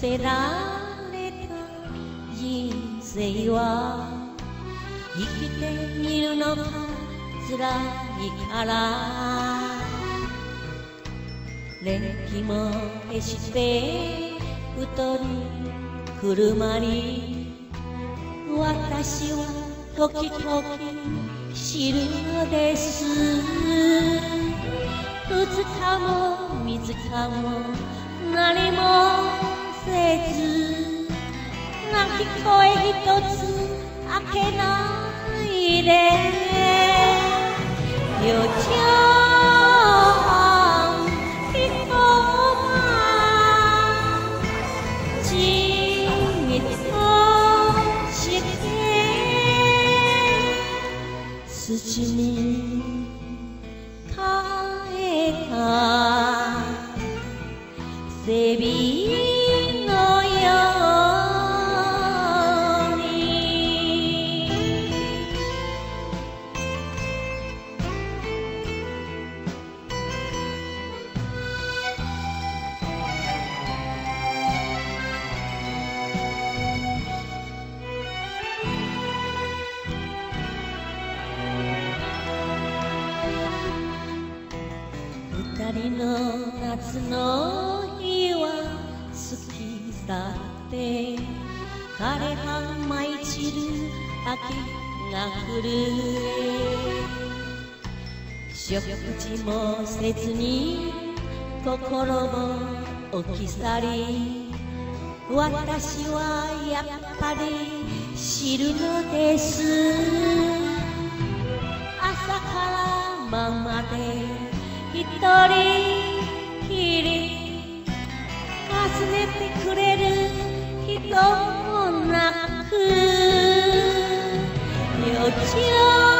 せられた人生は生きてみるのが辛いから年季も消して太り車に私は時々知るのです二日も三日も何もせず泣き声一つ開けないでよちゃん一晩じっとして土に変えた。背び二人の夏の日は好きさって。枯葉舞い散る秋が来る。食事もせずに心も置き去り。私はやっぱり知るのです。朝から晩まで一人きり。かすめてくれる人もなく。よち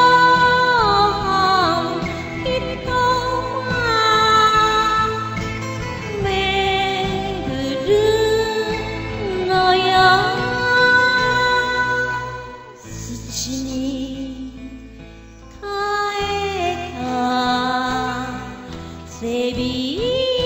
see.